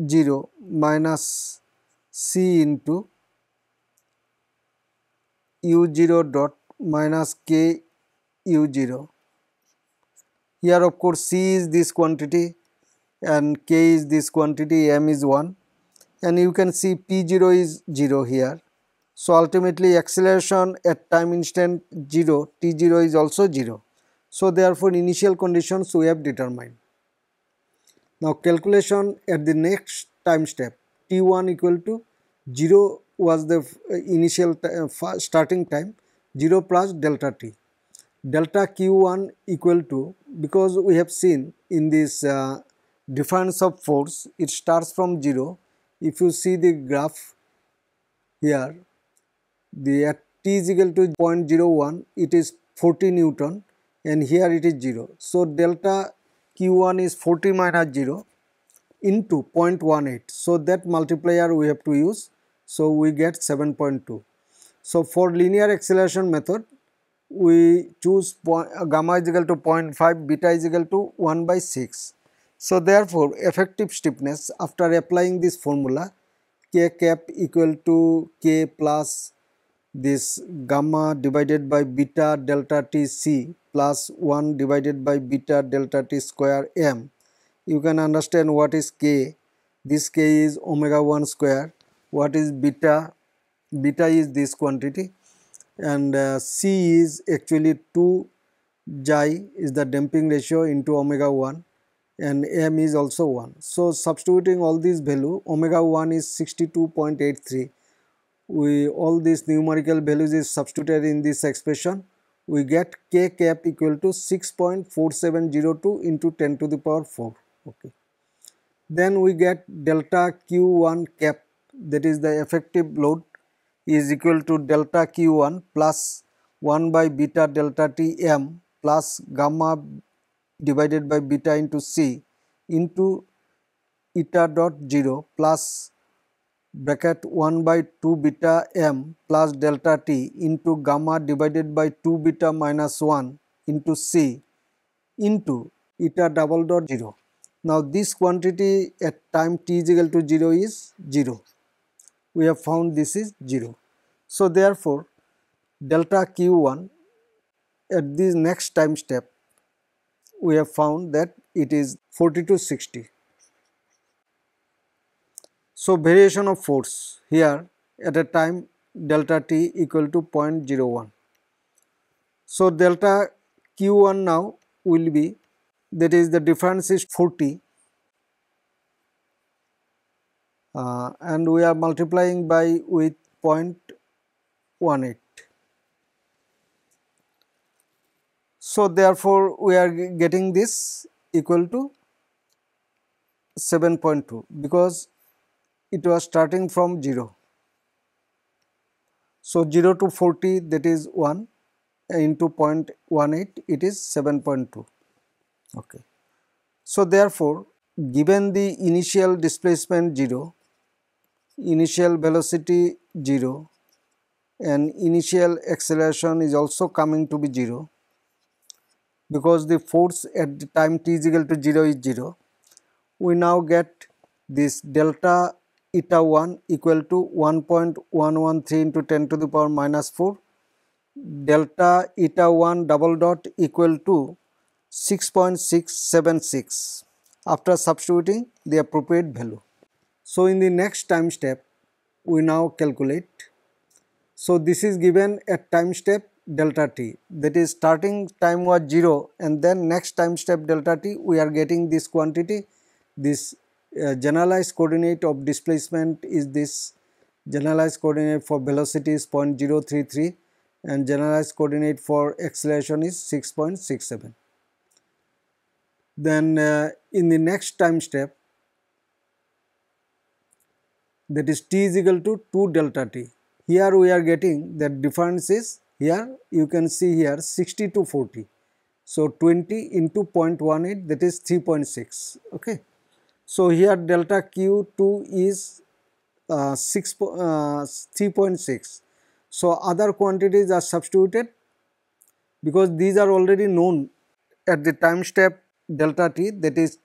0 minus c into u 0 dot minus k u 0 here of course c is this quantity and k is this quantity m is 1 and you can see p 0 is 0 here so, ultimately acceleration at time instant 0 t0 is also 0. So, therefore, initial conditions we have determined. Now, calculation at the next time step t1 equal to 0 was the initial uh, starting time 0 plus delta t. Delta q1 equal to because we have seen in this uh, difference of force it starts from 0. If you see the graph here the at t is equal to 0.01 it is 40 newton and here it is 0. So, delta q1 is 40 minus 0 into 0.18. So, that multiplier we have to use. So, we get 7.2. So, for linear acceleration method we choose point, uh, gamma is equal to 0.5 beta is equal to 1 by 6. So, therefore, effective stiffness after applying this formula k cap equal to k plus this gamma divided by beta delta t c plus 1 divided by beta delta t square m. You can understand what is k. This k is omega 1 square. What is beta? Beta is this quantity and uh, c is actually 2 xi is the damping ratio into omega 1 and m is also 1. So, substituting all these value omega 1 is 62.83 we all these numerical values is substituted in this expression. We get k cap equal to 6.4702 into 10 to the power 4 okay. Then we get delta q1 cap that is the effective load is equal to delta q1 plus 1 by beta delta t m plus gamma divided by beta into c into eta dot 0 plus bracket 1 by 2 beta m plus delta t into gamma divided by 2 beta minus 1 into c into eta double dot 0. Now this quantity at time t is equal to 0 is 0. We have found this is 0. So therefore delta q1 at this next time step we have found that it is 4260. So, variation of force here at a time delta t equal to 0.01. So, delta q1 now will be that is the difference is 40 uh, and we are multiplying by with 0.18. So, therefore, we are getting this equal to 7.2 because it was starting from 0. So 0 to 40 that is 1 into 0.18 it is 7.2 okay. So therefore given the initial displacement 0, initial velocity 0 and initial acceleration is also coming to be 0 because the force at the time t is equal to 0 is 0 we now get this delta eta 1 equal to 1.113 into 10 to the power minus 4 delta eta 1 double dot equal to 6.676 after substituting the appropriate value. So, in the next time step we now calculate. So, this is given at time step delta t that is starting time was 0 and then next time step delta t we are getting this quantity this uh, generalized coordinate of displacement is this generalized coordinate for velocity is 0.033 and generalized coordinate for acceleration is 6.67. Then uh, in the next time step that is t is equal to 2 delta t. Here we are getting that difference is here you can see here 60 to 40. So 20 into 0.18 that is 3.6 okay. So, here delta Q2 is uh, 6, uh, 3.6. So, other quantities are substituted because these are already known at the time step delta t that is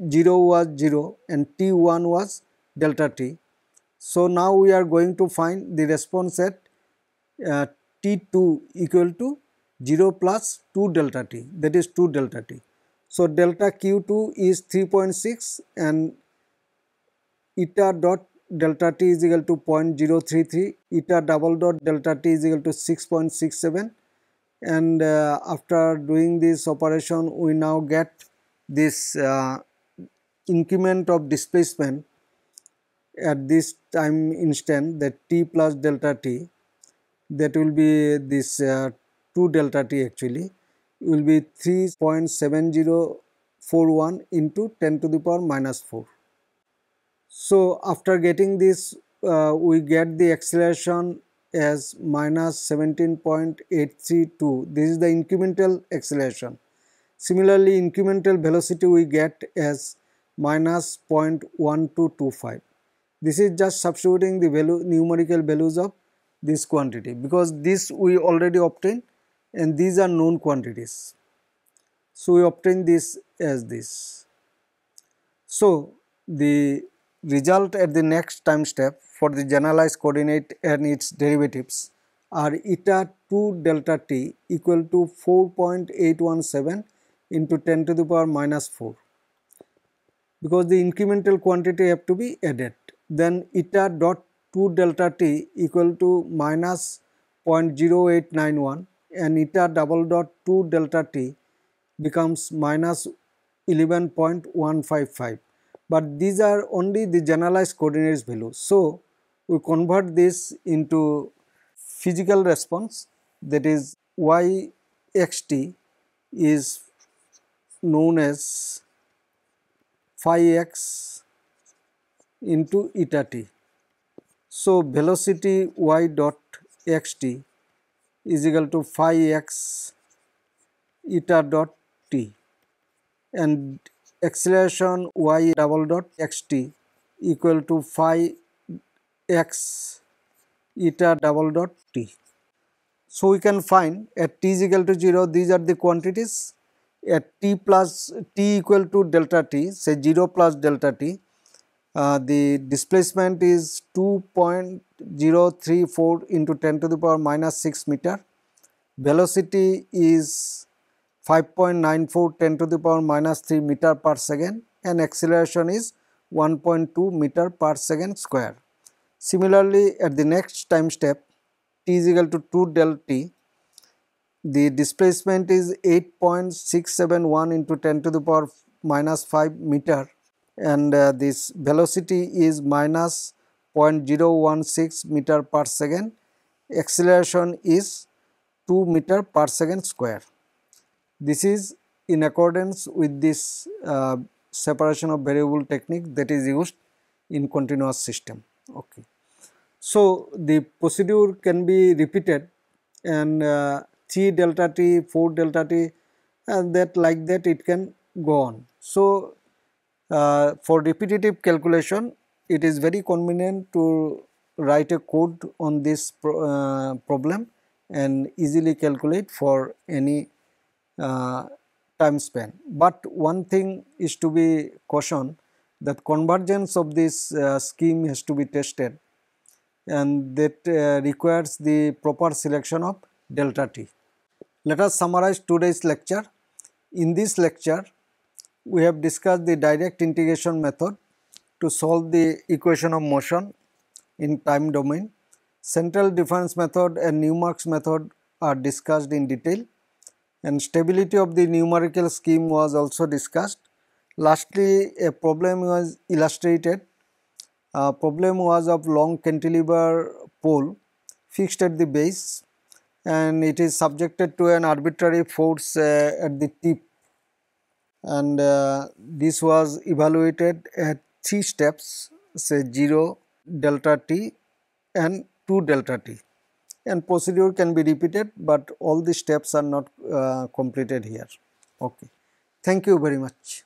T0 was 0 and T1 was delta t. So, now we are going to find the response at uh, T2 equal to 0 plus 2 delta t that is 2 delta t. So, delta Q2 is 3.6 and eta dot delta t is equal to 0.033, eta double dot delta t is equal to 6.67 and uh, after doing this operation we now get this uh, increment of displacement at this time instant that t plus delta t that will be this uh, 2 delta t actually will be 3.7041 into 10 to the power minus 4. So, after getting this uh, we get the acceleration as minus 17.832 this is the incremental acceleration. Similarly, incremental velocity we get as minus 0.1225. This is just substituting the value numerical values of this quantity because this we already obtained and these are known quantities. So, we obtain this as this. So, the result at the next time step for the generalized coordinate and its derivatives are eta 2 delta t equal to 4.817 into 10 to the power minus 4 because the incremental quantity have to be added then eta dot 2 delta t equal to minus 0.0891 and eta double dot 2 delta t becomes minus 11.155 but these are only the generalized coordinates values. So, we convert this into physical response that is y x t is known as phi x into eta t. So, velocity y dot x t is equal to phi x eta dot t and acceleration y double dot x t equal to phi x eta double dot t. So, we can find at t is equal to 0 these are the quantities at t plus t equal to delta t say 0 plus delta t uh, the displacement is 2.034 into 10 to the power minus 6 meter velocity is 5.94 10 to the power minus 3 meter per second and acceleration is 1.2 meter per second square. Similarly, at the next time step t is equal to 2 del t the displacement is 8.671 into 10 to the power minus 5 meter and uh, this velocity is minus 0.016 meter per second acceleration is 2 meter per second square. This is in accordance with this uh, separation of variable technique that is used in continuous system. Okay. So, the procedure can be repeated and uh, 3 delta t, 4 delta t and that like that it can go on. So, uh, for repetitive calculation it is very convenient to write a code on this pro, uh, problem and easily calculate for any uh, time span. But one thing is to be cautioned that convergence of this uh, scheme has to be tested and that uh, requires the proper selection of delta t. Let us summarize today's lecture. In this lecture, we have discussed the direct integration method to solve the equation of motion in time domain. Central difference method and Newmark's method are discussed in detail and stability of the numerical scheme was also discussed. Lastly, a problem was illustrated. A problem was of long cantilever pole fixed at the base and it is subjected to an arbitrary force uh, at the tip and uh, this was evaluated at 3 steps say 0, delta t and 2 delta t and procedure can be repeated but all the steps are not uh, completed here okay thank you very much